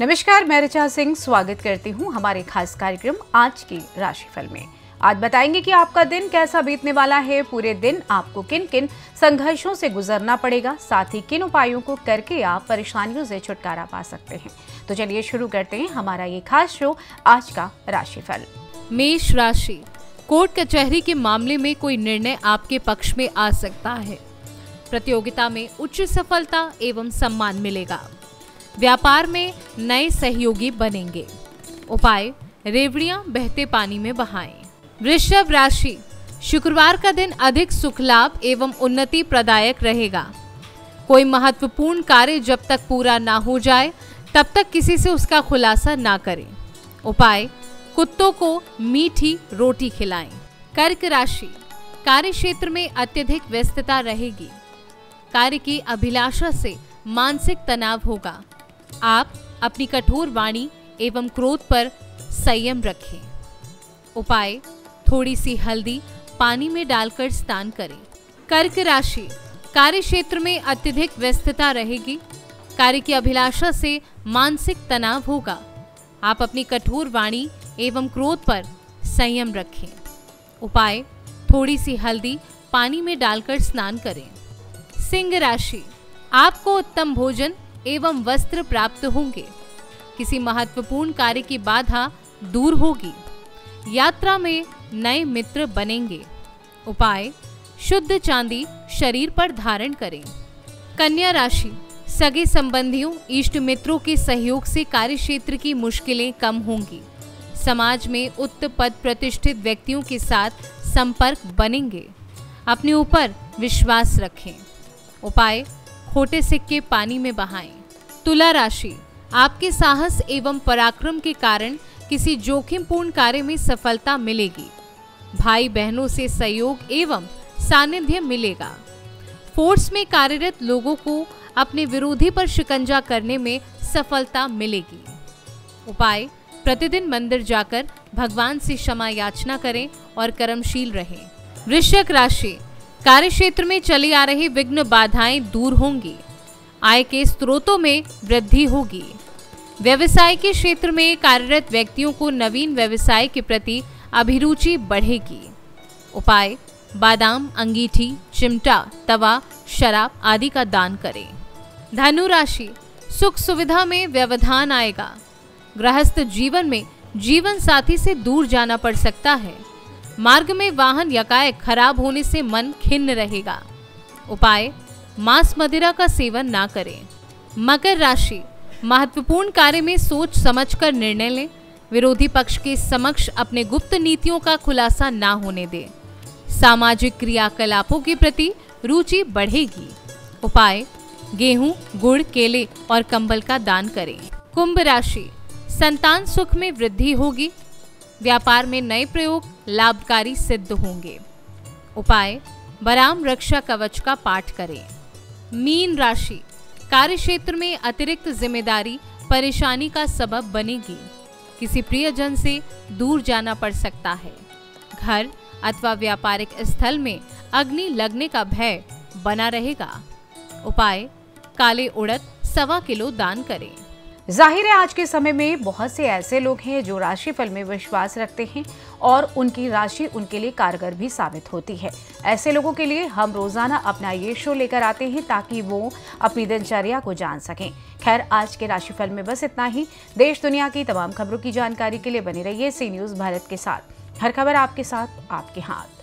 नमस्कार, मैं ऋचा सिंह स्वागत करती हूँ हमारे खास कार्यक्रम आज की राशिफल में। आज बताएँगे कि आपका दिन कैसा बीतने वाला है, पूरे दिन आपको किन किन संघर्षों से गुजरना पड़ेगा, साथ ही किन उपायों को करके आप परेशानियों से छुटकारा पा सकते हैं। तो चलिए शुरू करते हैं हमारा ये खास शो आज का राशिफल। मेष राशि, कोर्ट कचहरी के मामले में कोई निर्णय आपके पक्ष में आ सकता है। प्रतियोगिता में उच्च सफलता एवं सम्मान मिलेगा। व्यापार में नए सहयोगी बनेंगे। उपाय, रेवड़ियाँ बहते पानी में बहाएँ। वृषभ राशि, शुक्रवार का दिन अधिक सुख लाभ एवं उन्नति प्रदायक रहेगा। कोई महत्वपूर्ण कार्य जब तक पूरा ना हो जाए, तब तक किसी से उसका खुलासा ना करें। उपाय, कुत्तों को मीठी रोटी खिलाएँ। कर्क राशि कार्य क्षेत्र में अत्यधिक व्यस्तता रहेगी। कार्य की अभिलाषा से मानसिक तनाव होगा। आप अपनी कठोर वाणी एवं क्रोध पर संयम रखें। उपाय थोड़ी सी हल्दी पानी में डालकर स्नान करें। कर्क राशि कार्य क्षेत्र में अत्यधिक व्यस्तता रहेगी। कार्य की अभिलाषा से मानसिक तनाव होगा। आप अपनी कठोर वाणी एवं क्रोध पर संयम रखें। उपाय थोड़ी सी हल्दी पानी में डालकर स्नान करें। सिंह राशि, आपको उत्तम भोजन एवं वस्त्र प्राप्त होंगे। किसी महत्वपूर्ण कार्य की बाधा दूर होगी। यात्रा में नए मित्र बनेंगे। उपाय, शुद्ध चांदी शरीर पर धारण करें। कन्या राशि, सगे संबंधियों, इष्ट मित्रों के सहयोग से कार्य क्षेत्र की मुश्किलें कम होंगी। समाज में उच्च पद प्रतिष्ठित व्यक्तियों के साथ संपर्क बनेंगे। अपने ऊपर विश्वास रखें। उपाय खोटे सिक्के पानी में बहाएँ। तुला राशि, आपके साहस एवं पराक्रम के कारण किसी जोखिमपूर्ण कार्य में सफलता मिलेगी। भाई बहनों से सहयोग एवं सानिध्य मिलेगा। फोर्स में कार्यरत लोगों को अपने विरोधी पर शिकंजा करने में सफलता मिलेगी। उपाय, प्रतिदिन मंदिर जाकर भगवान से क्षमा याचना करें और कर्मशील रहें। वृश्चिक राशि कार्य क्षेत्र में चली आ रही विघ्न बाधाएँ दूर होंगी। आय के स्रोतों में वृद्धि होगी। व्यवसाय के क्षेत्र में कार्यरत व्यक्तियों को नवीन व्यवसाय के प्रति अभिरुचि बढ़ेगी। उपाय, बादाम, अंगीठी, चिमटा, तवा, शराब आदि का दान करें। धनु राशि, सुख सुविधा में व्यवधान आएगा। गृहस्थ जीवन में जीवन साथी से दूर जाना पड़ सकता है। मार्ग में वाहन यकायक खराब होने से मन खिन्न रहेगा। उपाय, मांस मदिरा का सेवन ना करें। मकर राशि, महत्वपूर्ण कार्य में सोच समझकर निर्णय लें। विरोधी पक्ष के समक्ष अपने गुप्त नीतियों का खुलासा ना होने दें। सामाजिक क्रियाकलापों के प्रति रुचि बढ़ेगी। उपाय, गेहूँ, गुड़, केले और कंबल का दान करें। कुंभ राशि, संतान सुख में वृद्धि होगी। व्यापार में नए प्रयोग लाभकारी सिद्ध होंगे। उपाय, बराम रक्षा कवच का पाठ करें। मीन राशि कार्य क्षेत्र में अतिरिक्त ज़िम्मेदारी परेशानी का सबब बनेगी। किसी प्रियजन से दूर जाना पड़ सकता है। घर अथवा व्यापारिक स्थल में अग्नि लगने का भय बना रहेगा। उपाय, काले उड़द सवा किलो दान करें। ज़ाहिर है, आज के समय में बहुत से ऐसे लोग हैं जो राशिफल में विश्वास रखते हैं और उनकी राशि उनके लिए कारगर भी साबित होती है। ऐसे लोगों के लिए हम रोज़ाना अपना ये शो लेकर आते हैं ताकि वो अपनी दिनचर्या को जान सकें। खैर, आज के राशिफल में बस इतना ही। देश दुनिया की तमाम खबरों की जानकारी के लिए बने रहिए सी न्यूज़ भारत के साथ। हर खबर आपके साथ, आपके हाथ।